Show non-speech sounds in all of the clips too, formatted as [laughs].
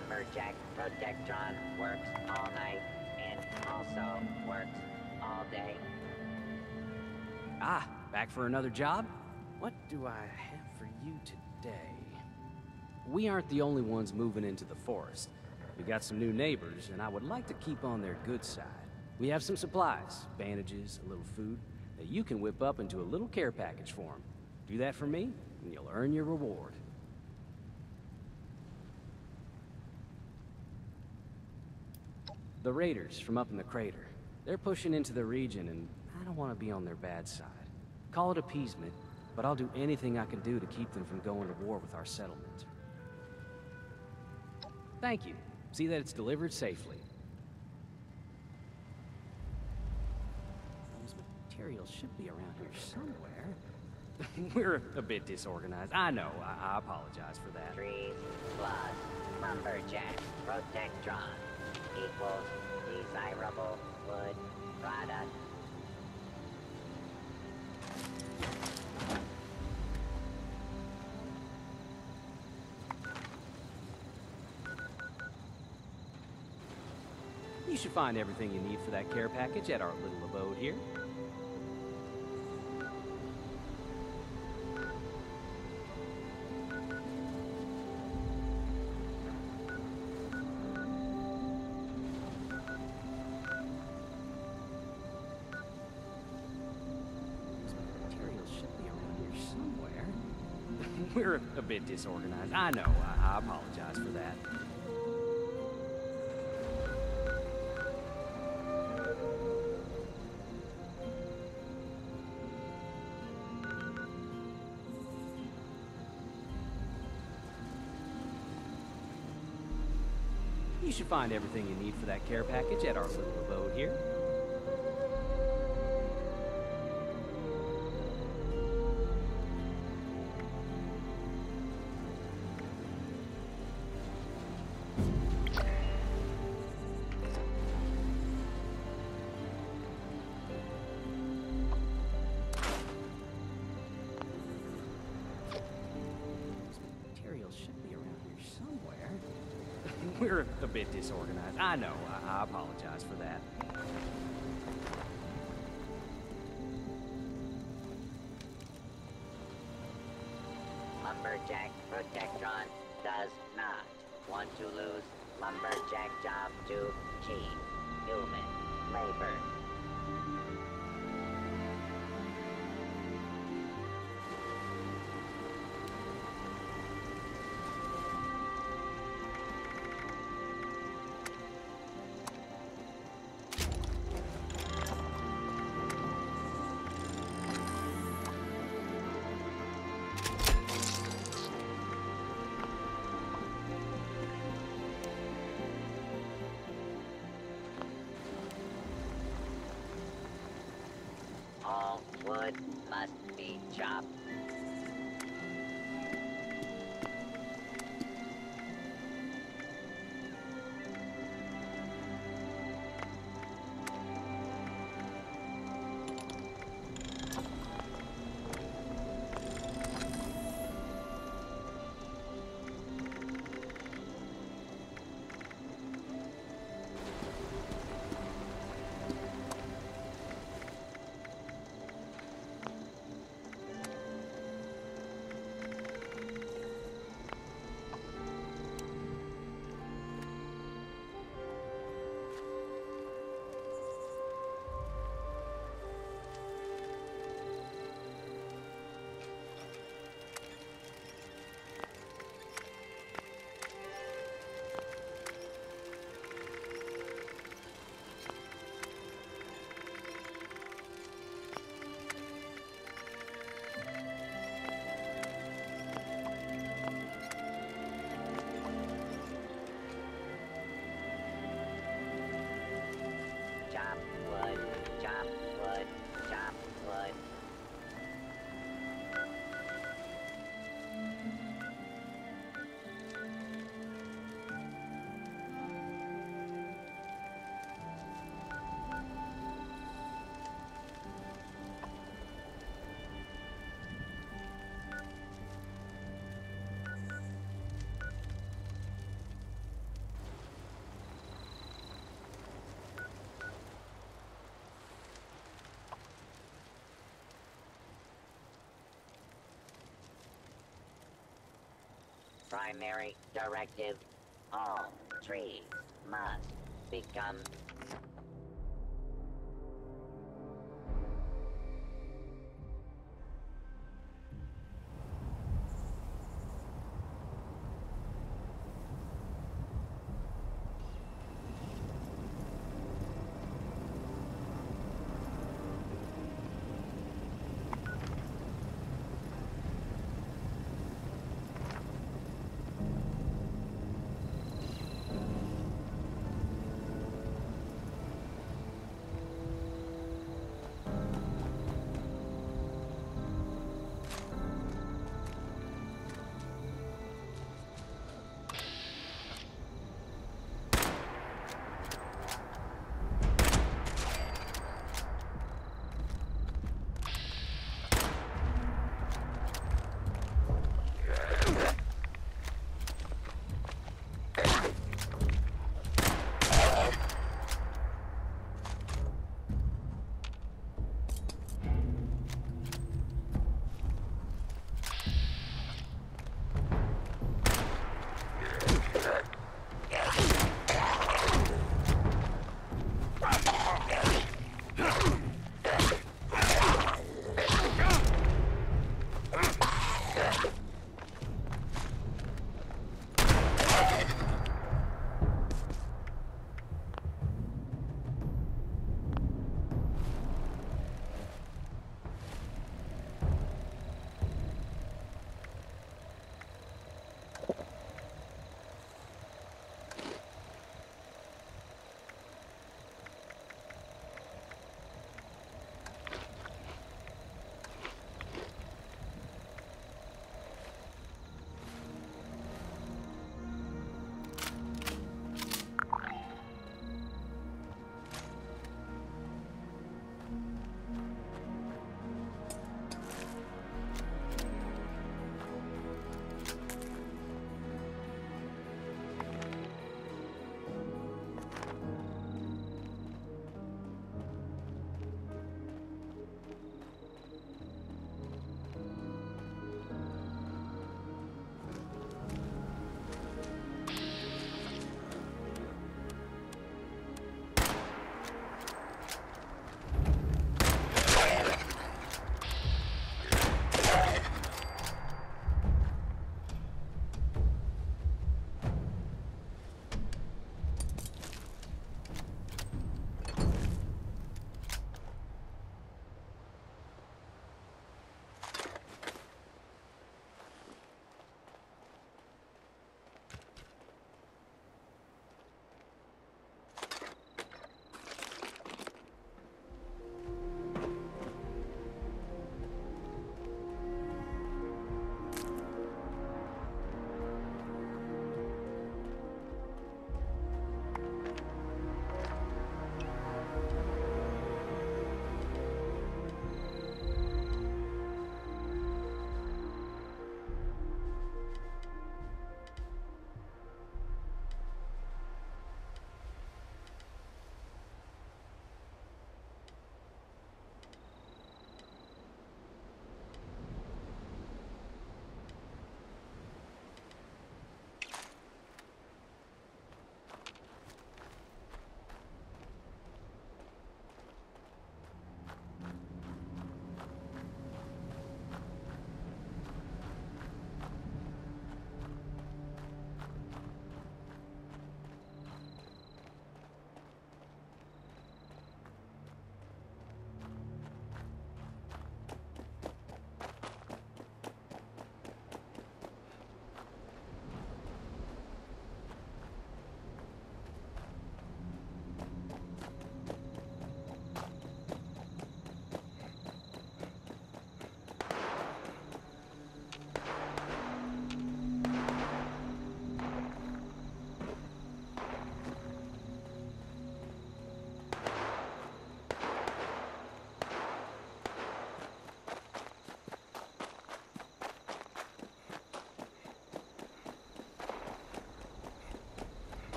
Lumberjack Protectron works all night and also works all day. Ah, back for another job? What do I have for you today? We aren't the only ones moving into the forest. We got some new neighbors, and I would like to keep on their good side. We have some supplies, bandages, a little food, that you can whip up into a little care package for them. Do that for me, and you'll earn your reward. The raiders from up in the crater. They're pushing into the region, and I don't want to be on their bad side. Call it appeasement, but I'll do anything I can do to keep them from going to war with our settlement. Thank you. See that it's delivered safely. Those materials should be around here somewhere. [laughs] We're a bit disorganized. I know. I, I apologize for that. Trees plus Lumberjack Protectron equals desirable wood product. You should find everything you need for that care package at our little abode here. Bit disorganized. I know. I, I apologize for that. You should find everything you need for that care package at our little abode here. Apologize for that. Lumberjack Protectron does not want to lose Lumberjack job to cheap human labor. All wood must be chopped. Primary directive, all trees must become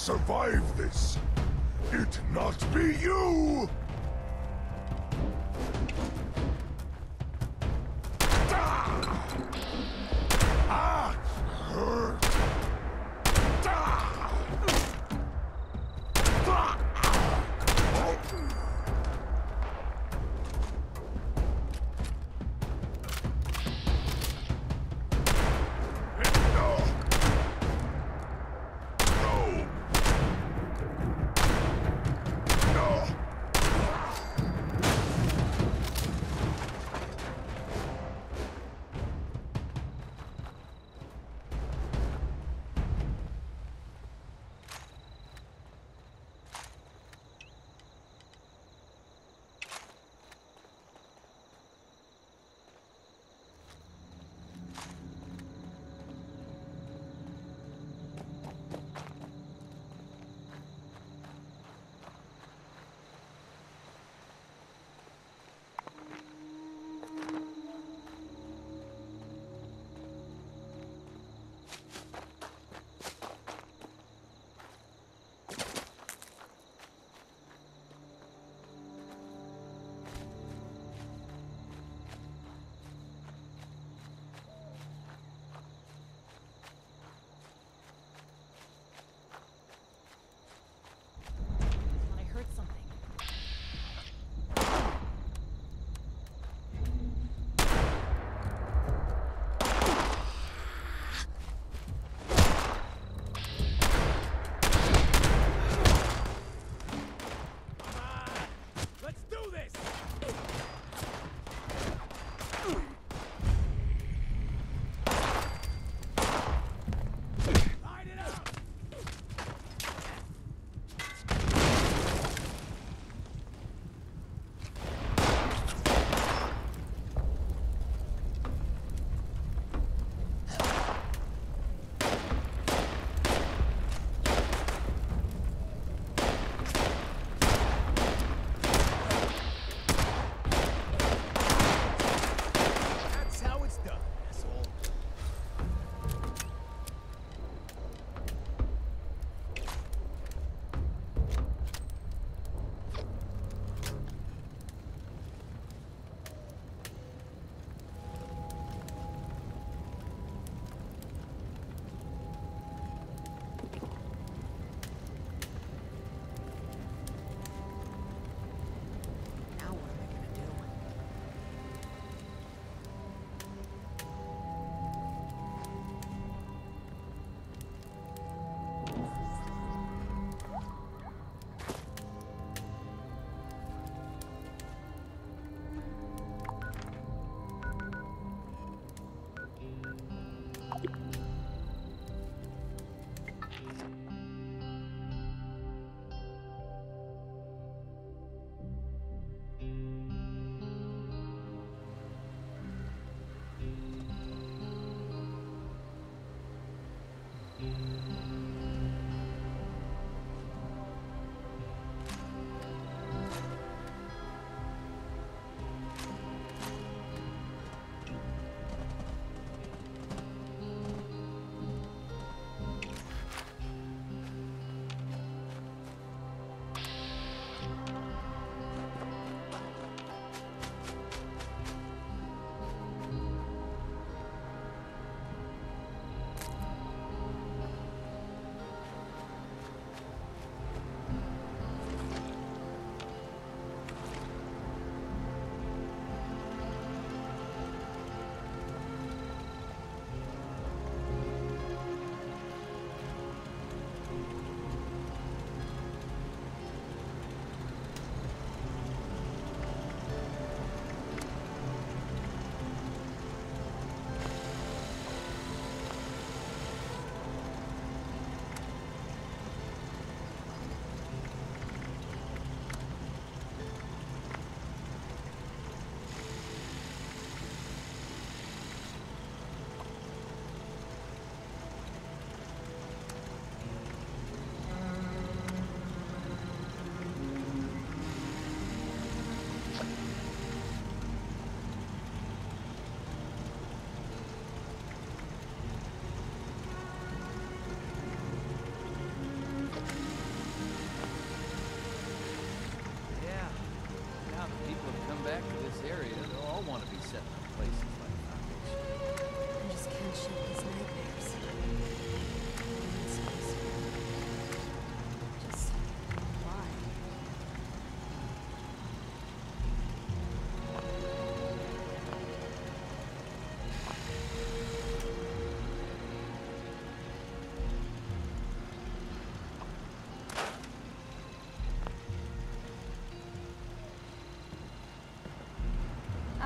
survive this. It not be you!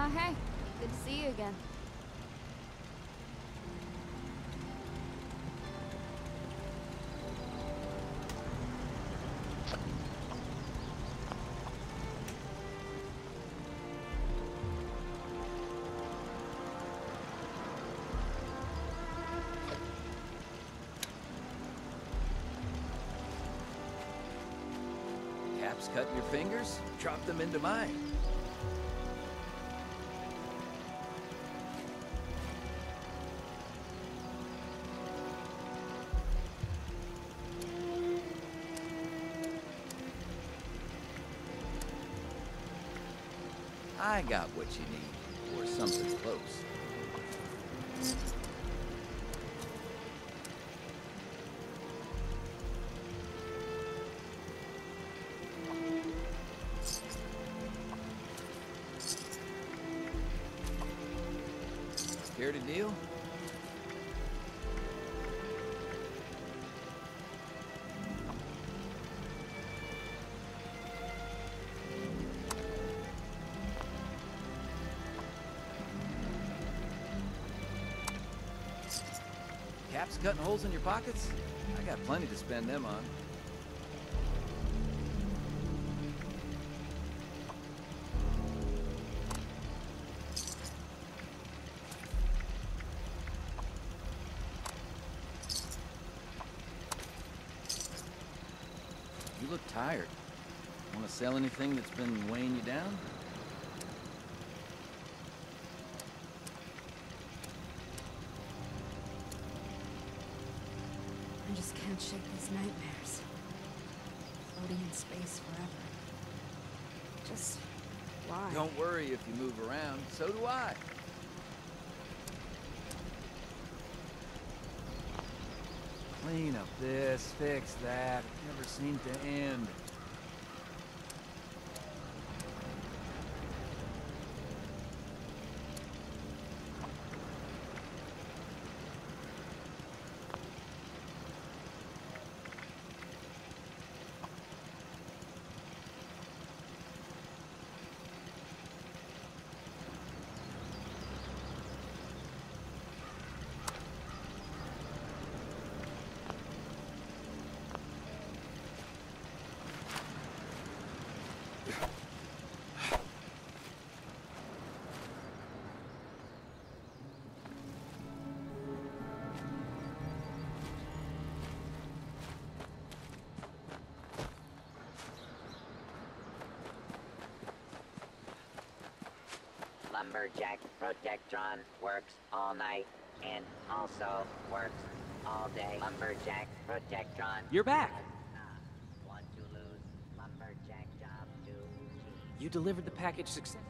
Uh, hey. Good to see you again. Caps cutting your fingers? Drop them into mine. Care to deal? Caps cutting holes in your pockets? I got plenty to spend them on. Sell anything that's been weighing you down? I just can't shake these nightmares. Floating in space forever. Just why? Don't worry if you move around. So do I. Clean up this, fix that. Never seemed to end. Lumberjack Protectron works all night and also works all day. Lumberjack Protectron. You're back. Want to lose Lumberjack job to You delivered the package success.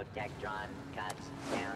Protectron cuts down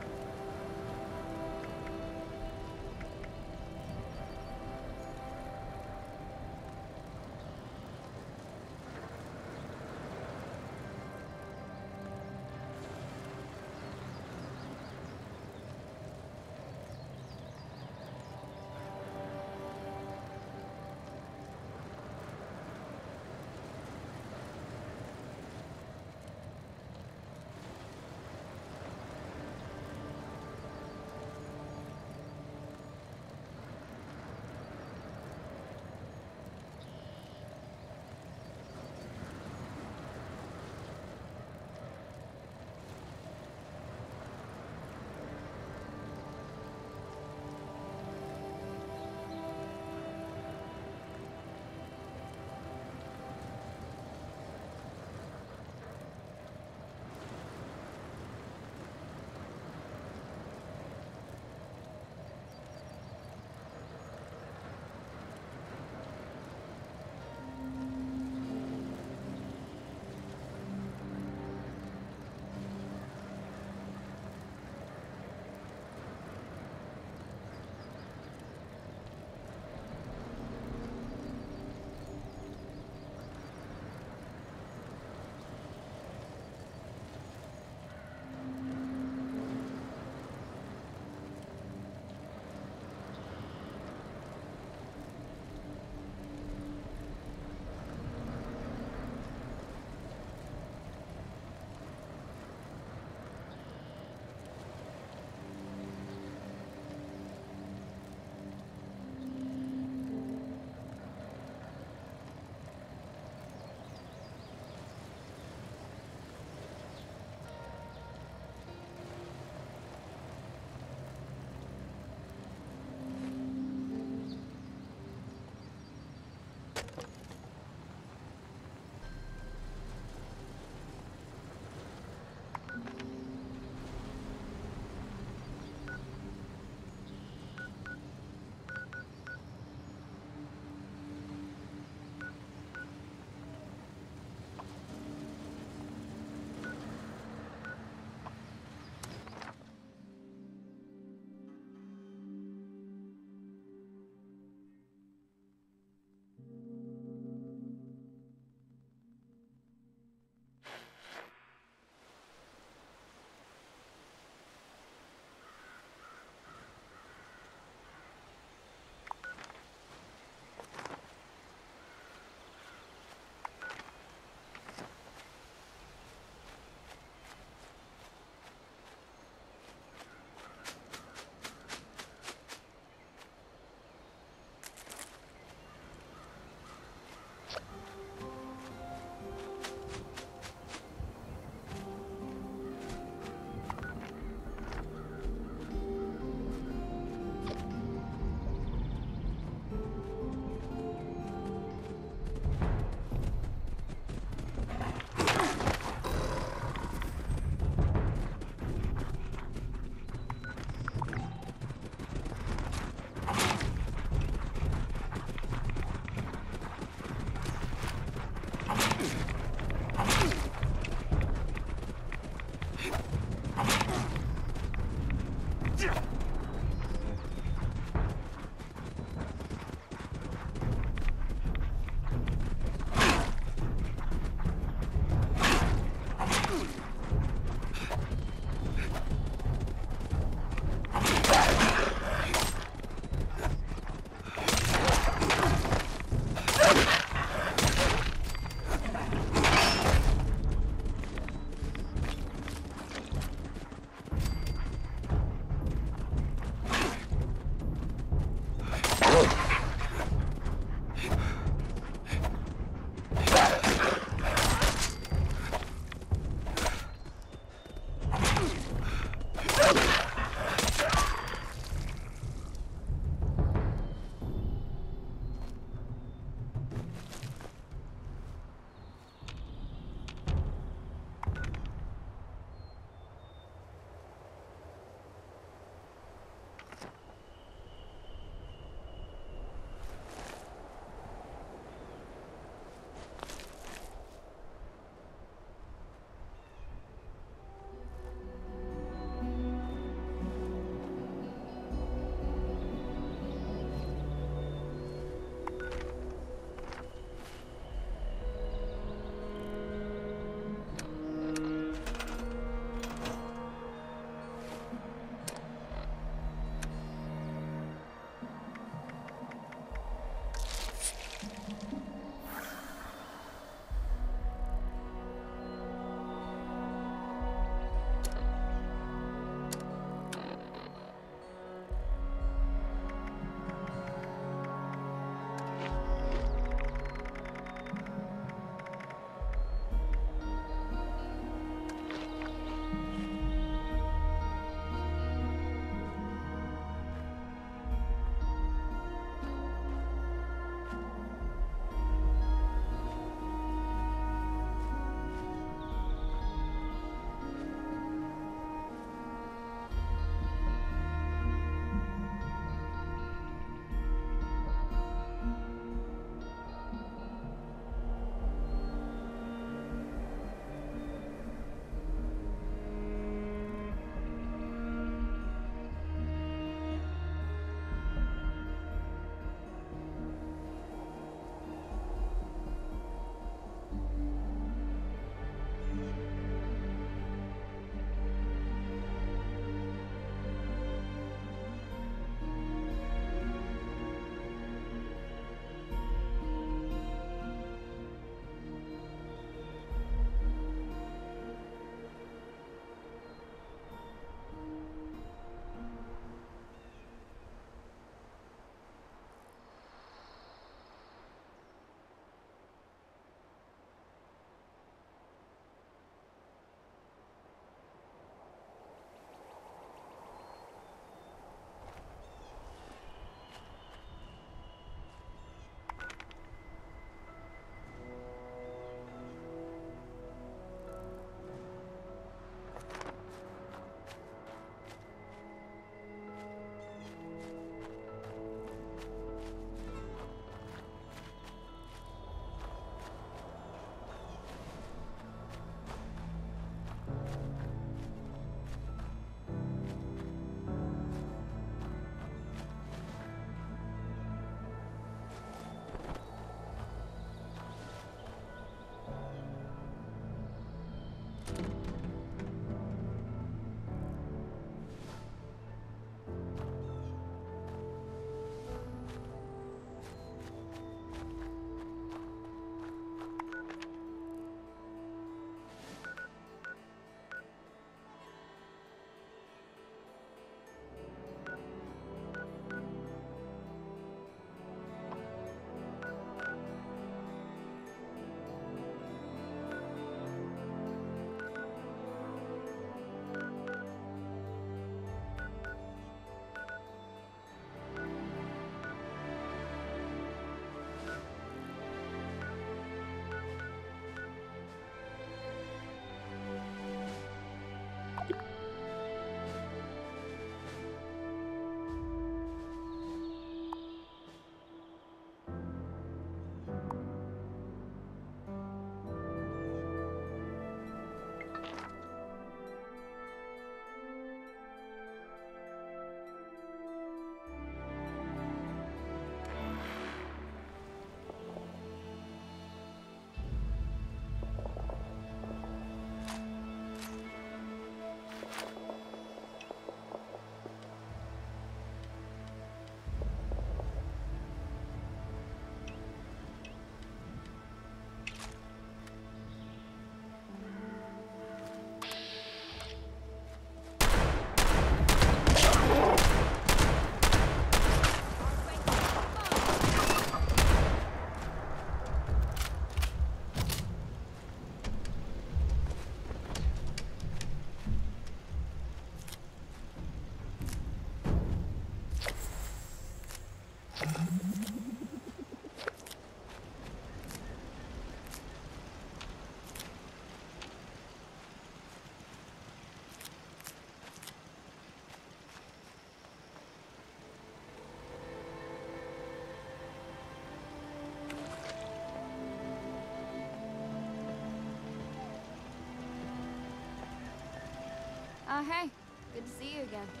hey. Good to see you again.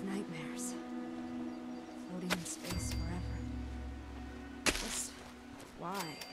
These nightmares. Floating in space forever. Just why?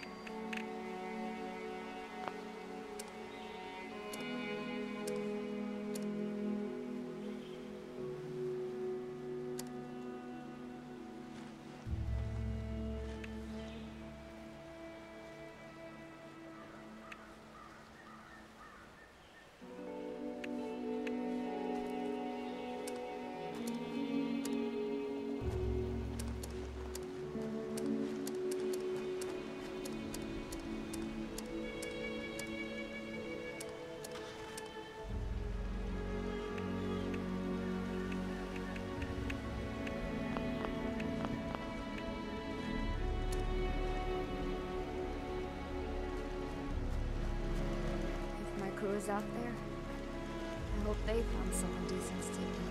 Out there, I hope they found someone decent to take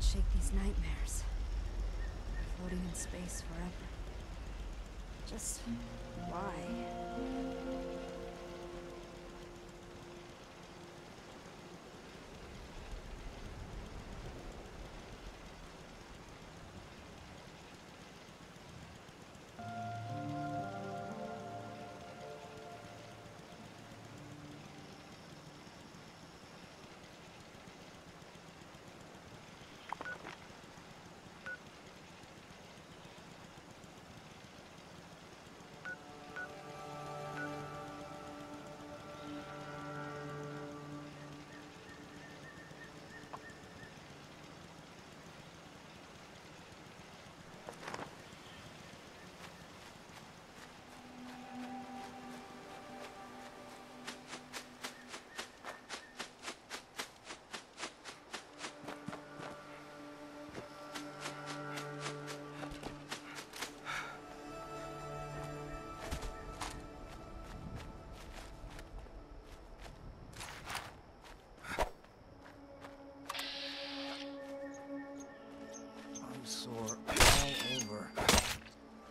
can't shake these nightmares. Floating in space forever. Just why?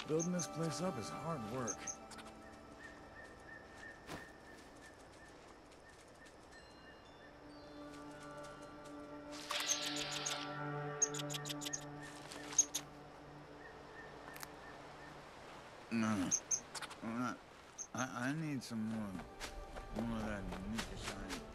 Building this place up is hard work. No. I, I, need some more, more of that Nukashine.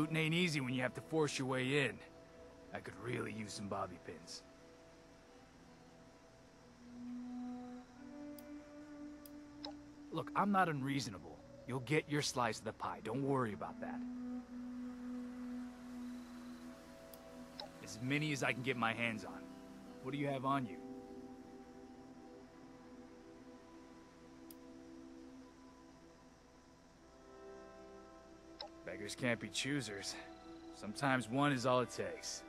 Looting ain't easy when you have to force your way in. I could really use some bobby pins. Look, I'm not unreasonable. You'll get your slice of the pie. Don't worry about that. As many as I can get my hands on. What do you have on you? Can't be choosers. Sometimes one is all it takes.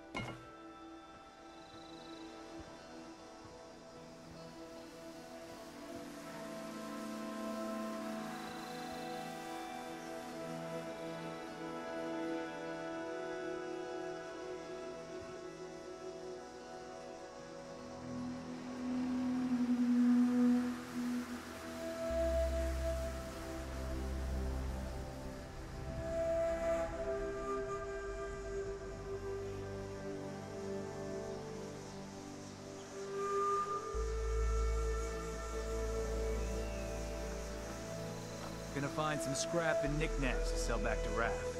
Some scrap and knickknacks to sell back to Raph.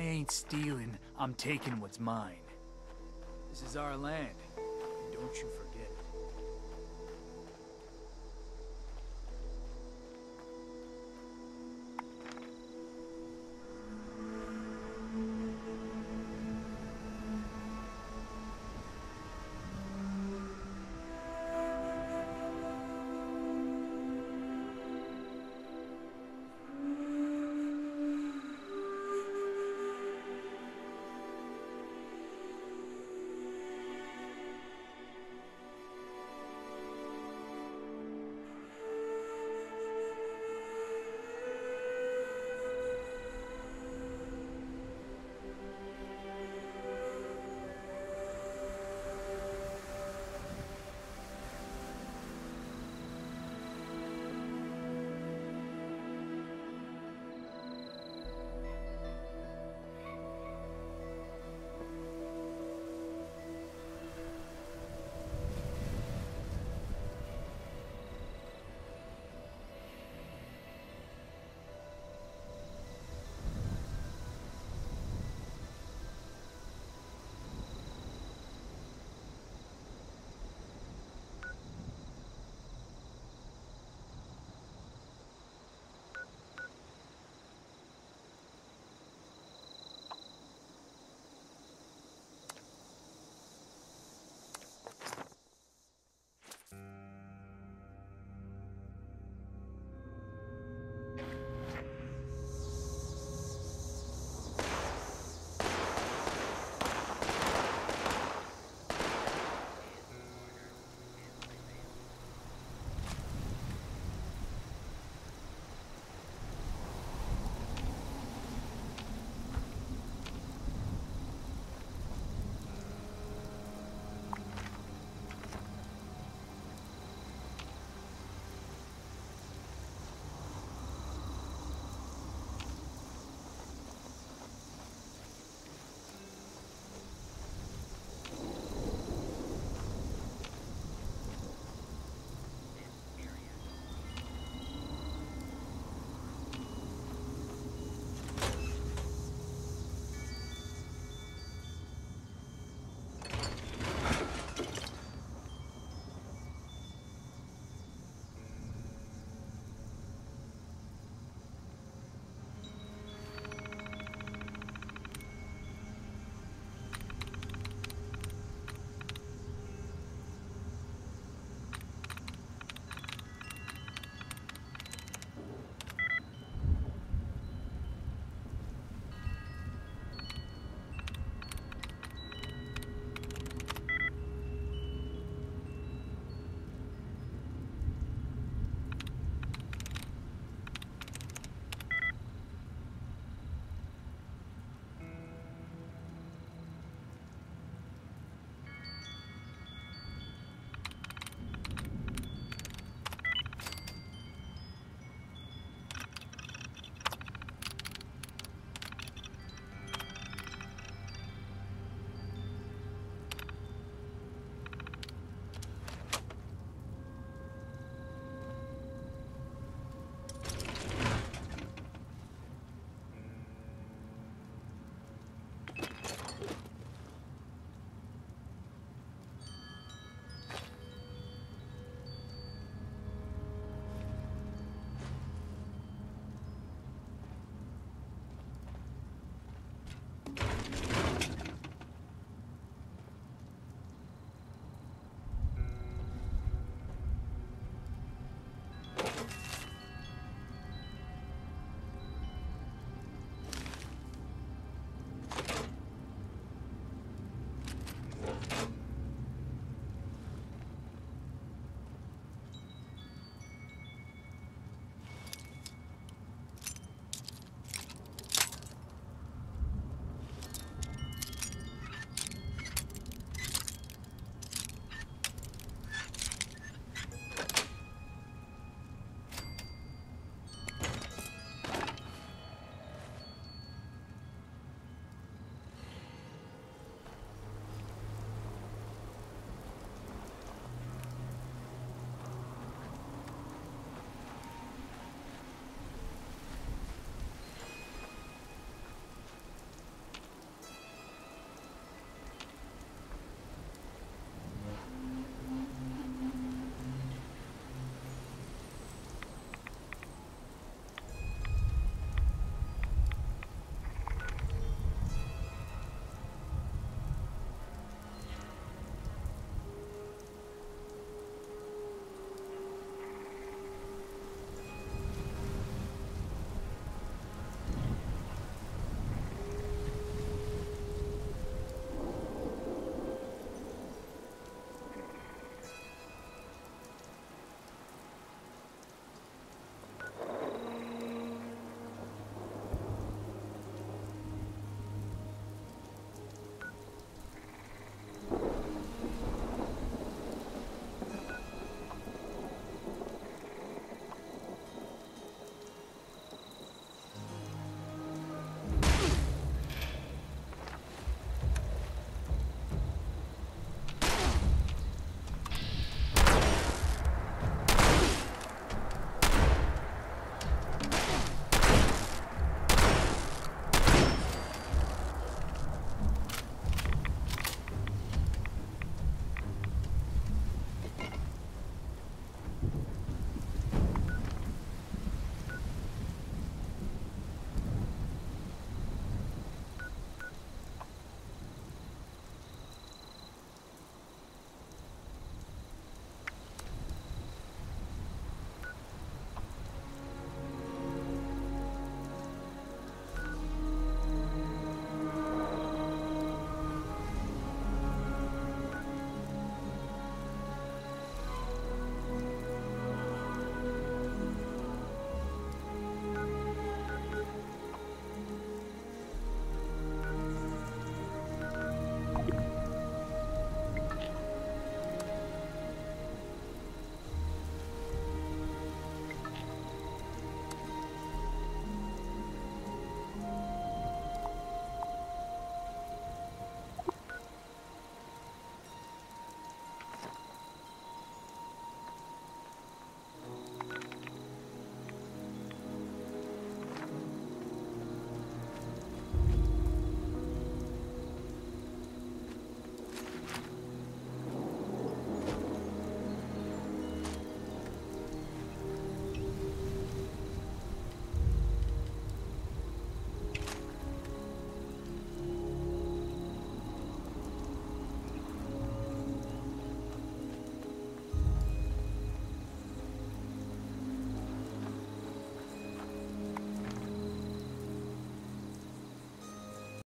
I ain't stealing, I'm taking what's mine. This is our land. Don't you forget.